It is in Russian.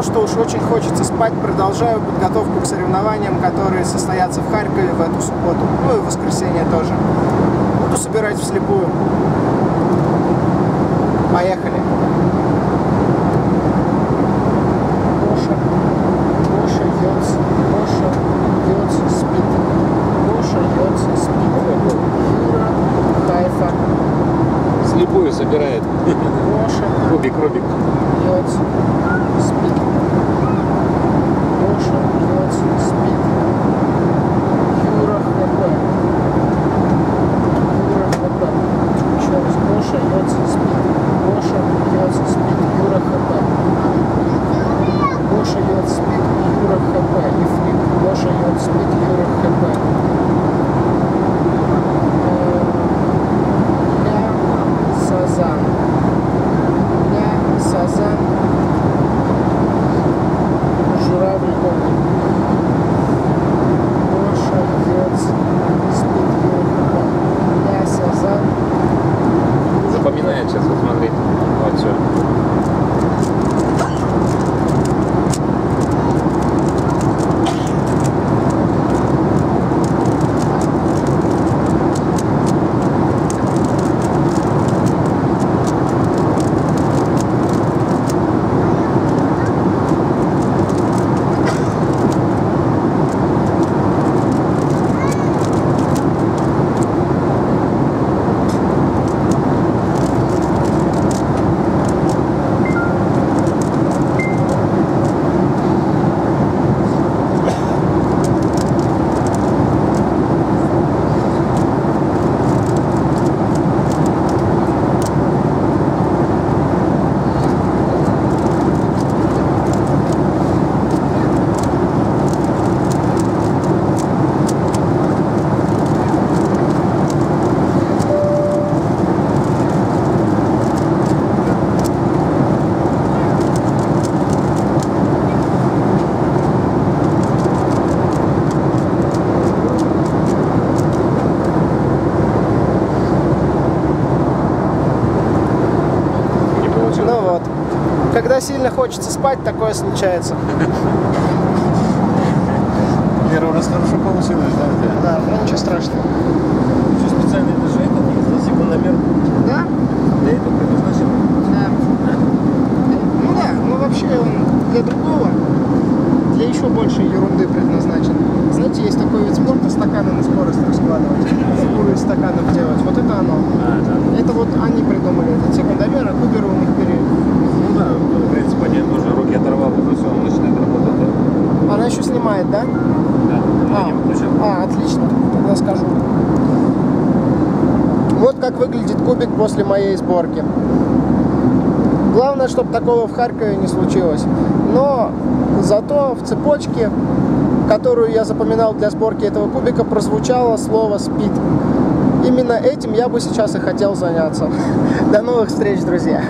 то, что уж очень хочется спать, продолжаю подготовку к соревнованиям, которые состоятся в Харькове в эту субботу. Ну и в воскресенье тоже. Буду собирать вслепую. Поехали. Гоша, Гоша, Йоц, Гоша, Йоц, спит. Гоша, Йоц, спит. Юра, Хайфа, Слепую собирает. Гоша, Рубик, Рубик. Йоц, спит. Гоша, Йоц, спит. Юра, ХП. Юра, ХП. Еще раз. Гоша, Йоц, спит. Гоша, Йоц, спит. Юра, ХП. Гоша, Йоц, спит. Юра, ХП. И флип. Гоша, Йоц, спит. Юра, ХП. Э, Я Сазан. Я Сазан. Журавль Гоголь. Гоша, Йоц, спит. Юра, ХП. Я Сазан. Запоминает сейчас, вот смотри. Вот все. Не получилось. Ну вот. Когда сильно хочется спать, такое случается. Первый раз хорошо получилось, да? Да, ну ничего страшного. Еще специальный даже этот есть, да, секундомер Да? для этого предназначен. Да. Ну да, ну вообще он для другого, для еще большей ерунды предназначен. Знаете, есть такой вид спорта, стаканы на скорость раскладывать, фигуры из стаканов делать. Вот это оно. А, да. Это вот они придумали этот секундомер, а куберы у них пере... Ну да, ну, в принципе, понятно, уже руки оторвал, уже все, он начинает работать, да? Она еще снимает, да? Да, А, а, отлично, тогда скажу. Вот как выглядит кубик после моей сборки. Главное, чтобы такого в Харькове не случилось. Но зато в цепочке, которую я запоминал для сборки этого кубика, прозвучало слово «спид». Именно этим я бы сейчас и хотел заняться. До новых встреч, друзья!